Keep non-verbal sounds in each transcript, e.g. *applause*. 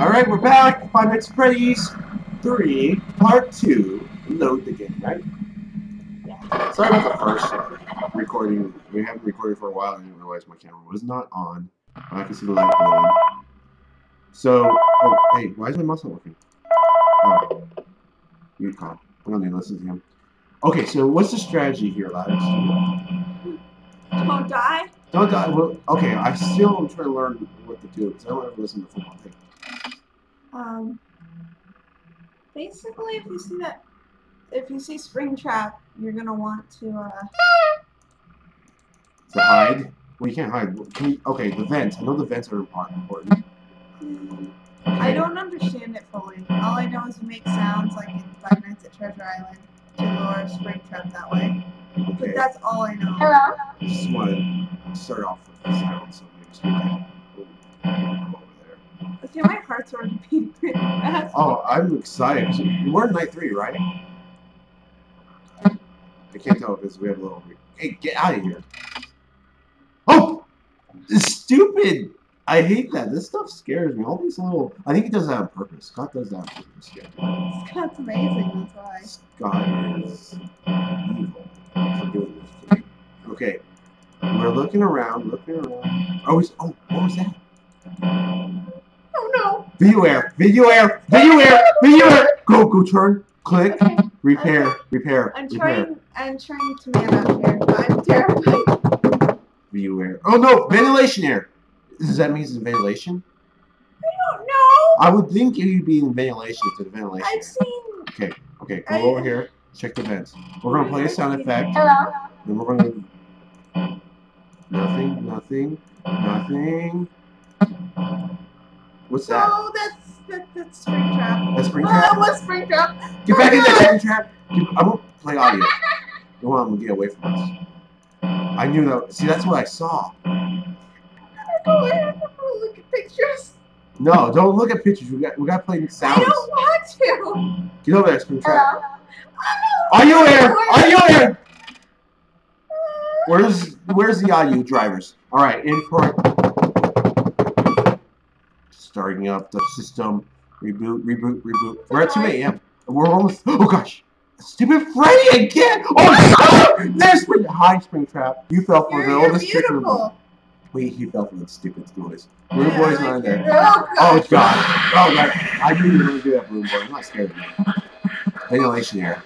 Alright, we're back. Five Nights at Freddy's 3, Part 2. Load the game, right? Yeah. Sorry about the first recording. We haven't recorded for a while. I didn't realize my camera was not on. I can see the light glowing. So, oh, hey, why is my mouse not working? Oh, you call. I don't need to listen to him. Okay, so what's the strategy here, lads? Don't die. Don't die. Well, okay, I still am trying to learn what to do because I don't ever listen to football thing. Um. Basically, if you see that, if you see Springtrap, you're gonna want to. Uh, To hide? Well, you can't hide. Can you, okay, the vents. I know the vents are important. I don't understand it fully. All I know is you make sounds like in Five Nights at Treasure Island to lure Springtrap that way. Okay. But that's all I know. Hello. I just want to start off with the sound, so just okay. Go over there. Okay, my heart's already *laughs* beating pretty fast. Oh, I'm excited. We're in night three, right? I can't tell because we have a little. Hey, get out of here! Oh, it's stupid. I hate that. This stuff scares me. All these little. I think he does that on purpose. Scott does that on purpose. Yeah. Scott's amazing. That's why. Scott is evil for doing this to me. Okay, we're looking around, looking around. Oh, oh, what was that? Oh no! Video air, video air, video air, video air. Go, go, turn, click, Okay, repair, repair, I'm repair. trying. I'm trying to man up here. but I'm terrified. Video air. Oh no, ventilation air. Does that mean it's ventilation? I don't know. I would think you'd be in ventilation to the ventilation. I've air. seen. Okay, okay, go I- over here. Check the vents. We're gonna play a sound effect. Hello. Then we're gonna. Nothing, um, nothing, um, nothing. What's that? Oh, that's that, that's Springtrap. That's Springtrap? Oh, that spring trap? Get back in that spring trap. Get- I won't play audio. *laughs* You want them to get away from us. I knew that. See, that's what I saw. Go ahead. Look at pictures. No, don't look at pictures. We got we got to play I sounds. don't want to. Get over there, spring trap. Hello. Are you here? Are you here? Where's where's the audio drivers? All right, import. Starting up the system. Reboot, reboot, reboot. We're at 2 a.m. We're almost. Oh gosh. Stupid Freddy again! Oh, no! *laughs* There's high Spring. Hi, Springtrap. You fell for the oldest trick. in the. Wait, he fell for the stupid noise. Blue Yeah, boy's not in there. Oh, Oh God. Oh god. I knew you were gonna do that, Blue boy. I'm not scared of you. Ventilation air.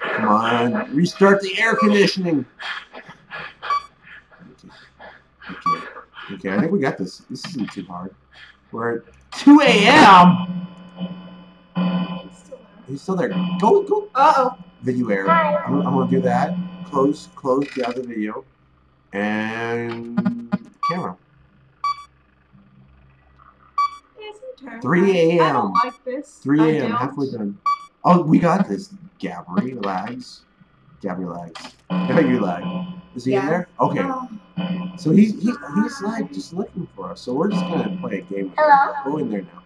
Come on. Restart the air conditioning. Okay. Okay. I think we got this. This isn't too hard. We're at 2 a.m. He's still there. Go, go. Uh-oh. Video air. Hi. I'm, I'm gonna do that. Close, close the other video. And camera. It's your turn. 3 I a.m.. don't like this. 3 I a.m. halfway done. Oh, we got this. Gabri lags. Gabri lags. *laughs* No, you lag. Is he in there? Okay. Oh, So he's he's he's like just looking for us. So we're just gonna play a game. With him. Hello. Go in there now.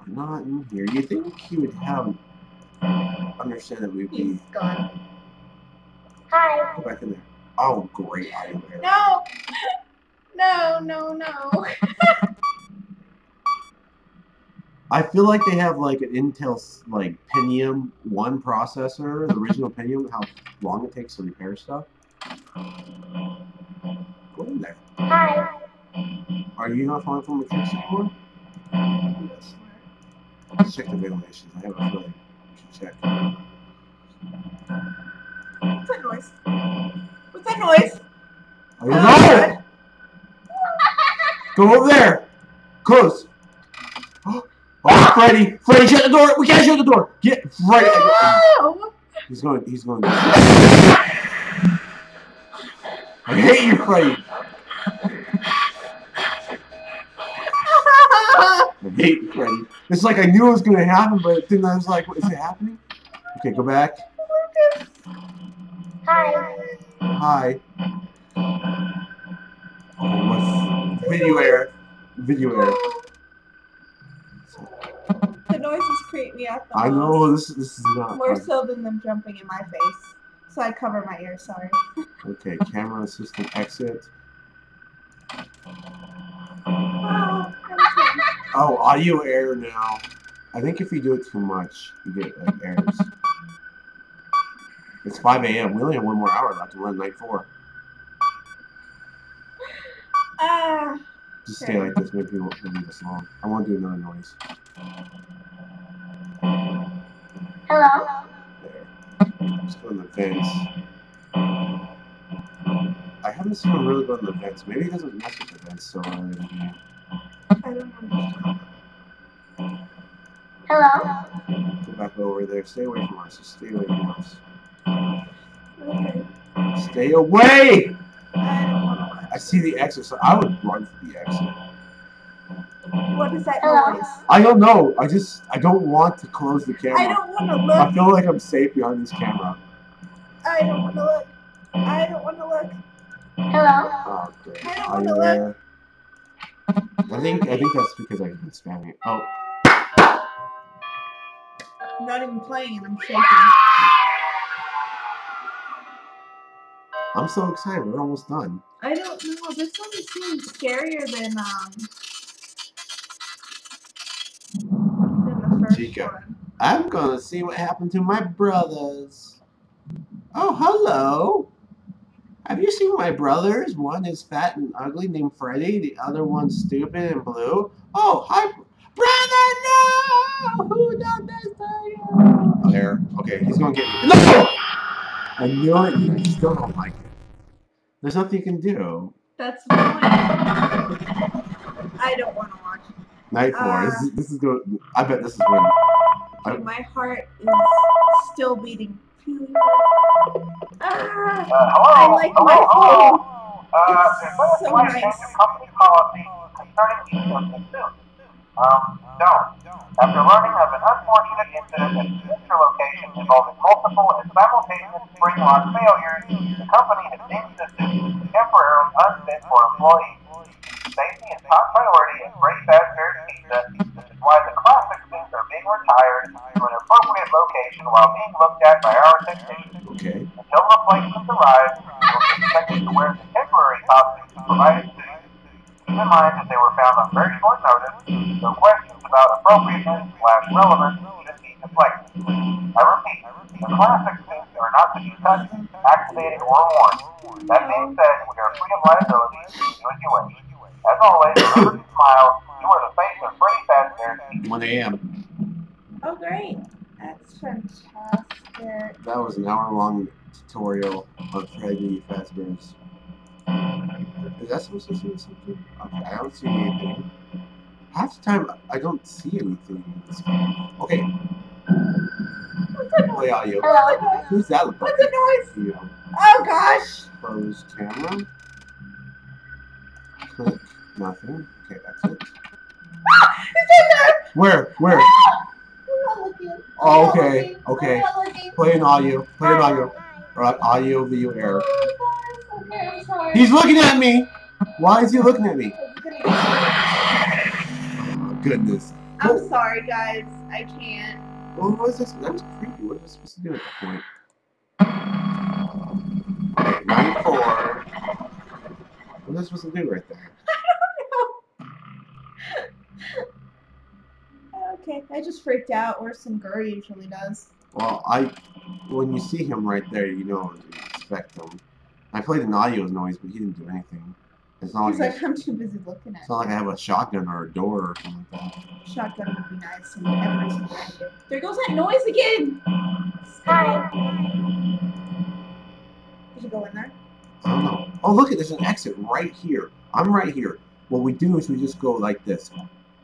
I'm not in here. You think he would have understand that we'd be he's gone. Hi. go back in there. Oh, great audio there. *laughs* No. No, no, no. *laughs* I feel like they have like an Intel like Pentium one processor, the *laughs* original Pentium. How long it takes to repair stuff. Go in there. Hi. Are you not falling from the tricks anymore? Yes. Let's check the ventilations. I have a feeling we should check. What's that noise? What's that noise? I don't know. Go over there. Close. Oh, Freddy! Freddy, shut the door! We can't shut the door! Get Freddy! No. He's going. He's going. I hate you, Freddy. I hate you, Freddy. It's like I knew it was going to happen, but then I was like, "Is it happening?" Okay, go back. Hi. Hi. Oh, video error? Video error. The noises creep me out the I most. know this. This is not. More so than them jumping in my face. So I cover my ears, sorry. Okay, *laughs* camera system exit. Oh, audio error now. I think if you do it too much, you get like errors. It's 5 a.m. We only have one more hour left to run night four. Ah. Just stay like this. Maybe we won't be this long. I won't do another noise. Hello? There. Just go in the vents. I haven't seen him really go in the vents. Maybe he doesn't mess with the vents so. I don't understand. Hello? Go back over there. Stay away from us. Just stay away from us. Okay. Stay away! I don't want to I see the exit, so I would run for the exit. What is that Hello? noise? I don't know. I just I don't want to close the camera. I don't want to look. I feel like I'm safe behind this camera. I don't want to look. I don't want to look. Hello? Oh. I don't wanna there? I think I think that's because I've been spamming. Oh, I'm not even playing I'm shaking. I'm so excited. We're almost done. I don't know. This one seems scarier than um than the first Chica. one. I'm gonna see what happened to my brothers. Oh, hello. Have you seen my brothers? One is fat and ugly named Freddy. The other one's stupid and blue. Oh, hi, brother! No! Who done this to you? Oh, there. Okay, he's gonna get me. No! I knew it. You still don't like it. There's nothing you can do. That's fine. I don't want to watch. Night four. this, is, this is the. I bet this is when. Okay, my heart is still beating. Ah, Uh, I like hello, my hello? phone. Uh, It's there's so nice. company policy concerning use of the suit. Um, don't. After learning of an unfortunate incident at the sister location involving multiple and simultaneous spring lock failures, the company has deemed the suit temporarily unfit for employees. Safety is top priority at Freddy Fazbear's Pizza. This is why the classic suits are being retired to an appropriate location while being looked at by our technicians. Okay. Until replacements arrive, you will be expected to wear the temporary costumes provided to you. Keep in mind that they were found on very short notice, so questions about appropriateness slash relevance should be deflected. I repeat, the classic suits are not to be touched, activated, or worn. That being said, we are free of liability, so do as you wish. As always, remember to smile. You are the face of Freddy Fazbear's 1 a.m. oh great. That's fantastic. That was an hour long tutorial on Freddy Fazbear's. Is that supposed to say something? Okay, I don't see anything. Half the time, I don't see anything in this game. Okay, What's the noise? play audio. Hello? Who's that look? What's the noise? You Oh gosh. close camera. Click. Nothing. Okay, that's it. Ah, it's in there. Where? Where? Ah, looking. Oh, okay, okay. Play an audio. Play an audio. Right, audio, video, error. Oh, guys, okay, I'm sorry. He's looking at me! Why is he looking at me? *sighs* Oh, goodness. I'm sorry, guys. I can't. What was this? That was creepy. What was I supposed to do at that point? Okay, 94. What was I supposed to do right there? *laughs* I don't know. Okay, I just freaked out, or Sungura usually does. Well, I, when you see him right there, you know expect him. I played an audio noise, but he didn't do anything. It's not He's like, like, I'm too busy looking at it's not like I have a shotgun or a door or something like that. Shotgun would be nice in every single video. There goes that noise again! Hi. Did you go in there? I don't know. Oh, look at there's an exit right here. I'm right here. What we do is we just go like this.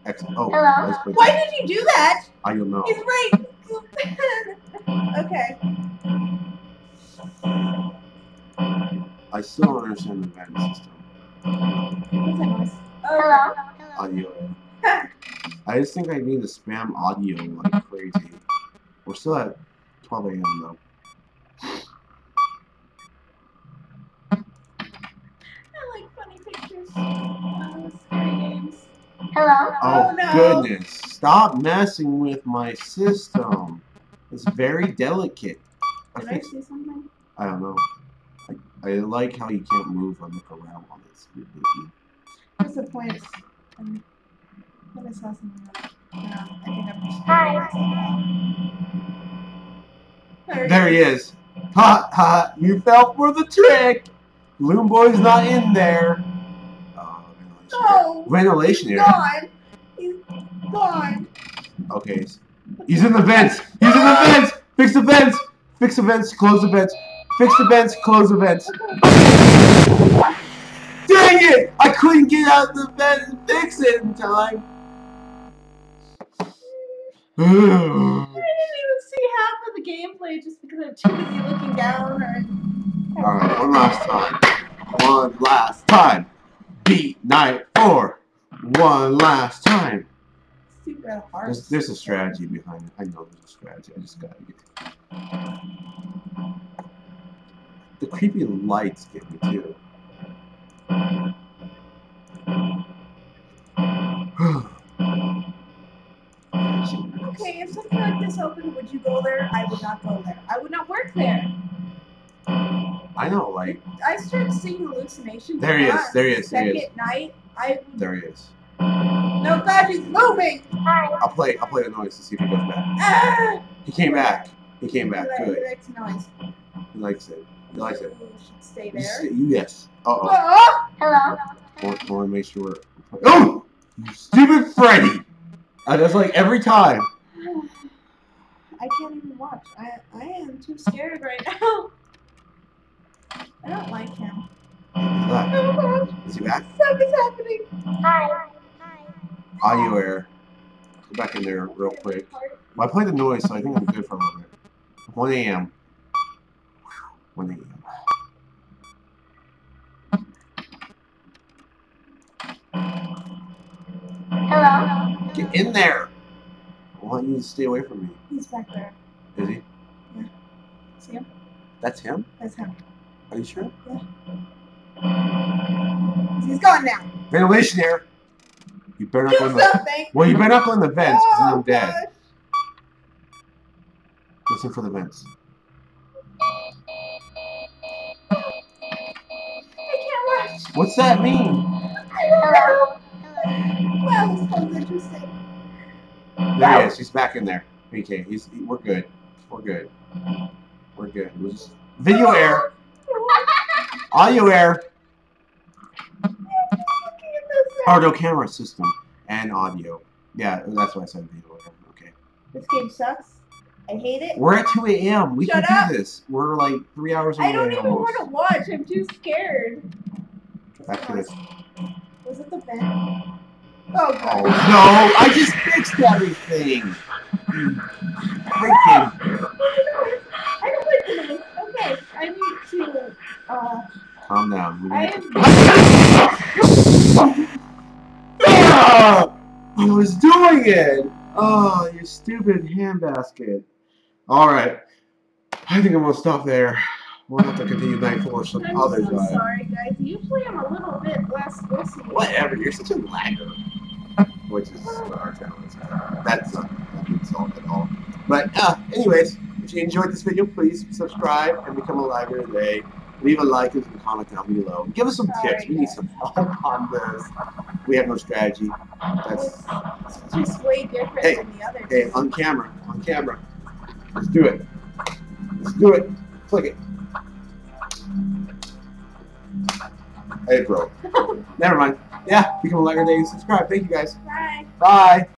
Exit. Oh, Hello? let's put- Why did you do that? I don't know. He's right. *laughs* okay. I still don't understand the vent system. What's that noise? Oh, Hello? Audio. I just think I need to spam audio like crazy. We're still at 12 a.m. though. I like funny pictures. Oh, scary games. Hello? Oh, Oh, no. goodness! Stop messing with my system. It's very delicate. I Did I think see something? I don't know. I, like how you can't move or look around it's moving. What's the point? Um, I saw something else. No, I think I'm. Hi. There, There he is. Ha ha! You fell for the trick. Loon Boy's not in there. Oh, No. ventilation He's air. gone. He's gone. Okay. He's in the vents. He's in the vents. Fix the vents. Fix the vents. Close the vents. Fix the vents. Close the vents. Dang it! I couldn't get out the vent and fix it in time. I didn't even see half of the gameplay just because I'm too busy looking down or. Alright, one last time. One last time. Beat night four. One last time. There's, there's a strategy behind it. I know there's a strategy. I just gotta get. The creepy lights get me too. Okay, if something like this opened, would you go there? I would not go there. I would not work there. I know, like I started seeing hallucinations. There he is, there he is, there he Second night, I there he is. no God, he's moving. I'll play. I'll play the noise to see if he goes back. Ah! He came back. He came back. He Good. He likes it. He likes it. You should stay You there. say- Yes. Uh oh. Oh! Hello. I want to make sure. Oh, you stupid Freddy! Uh, that's like every time. I can't even watch. I I am too scared right now. I don't like him. He's back. Is he back? something's happening. Hi. Hi. Audio air. Go back in there real quick. Well, I played the noise, so I think I'm good for a little bit. 1 a.m. 1 a.m. Hello. Get in there! I want you to stay away from me. He's back there. Is he? Yeah. See him? That's him? That's him. Are you sure? Yeah. He's gone now. Ventilation air! You better not go in the. Well, you better not go in the vents, because then Oh, I'm dead. Listen for the vents. What's that mean? I don't know. Hello. Wow, this sounds interesting. There he is. He's back in there. Okay, he's. We're good. We're good. We're good. We'll just video air, audio air, Looking oh no, camera system, and audio. Yeah, that's why I said video air. Okay. This game sucks. I hate it. We're at 2 a.m. We Shut can up. do this. We're like three hours away. I don't even almost. want to watch. I'm too scared. This. Was it the vent? Oh Oh no! I just fixed everything. Freaking. I don't like the noise. Okay, I need to. Uh, Calm down. I am. I was doing it. Oh, you stupid handbasket. All right. I think I'm gonna stop there. We'll have to continue night four some I'm other so sorry, guys. Usually I'm a little bit less listening. Whatever. You're such a lagger. Which is what our channel is. That's not that insult at all. But uh, anyways, if you enjoyed this video, please subscribe and become a library today. Leave a like and some comment down below. Give us some Sorry, tips. We need some help on this. We have no strategy. That's It's just way different Hey, than the others. hey, on camera. On camera. Let's do it. Let's do it. Click it. Hey, bro. *laughs* Never mind. Yeah, become a library today and subscribe. Thank you guys. Bye. Bye.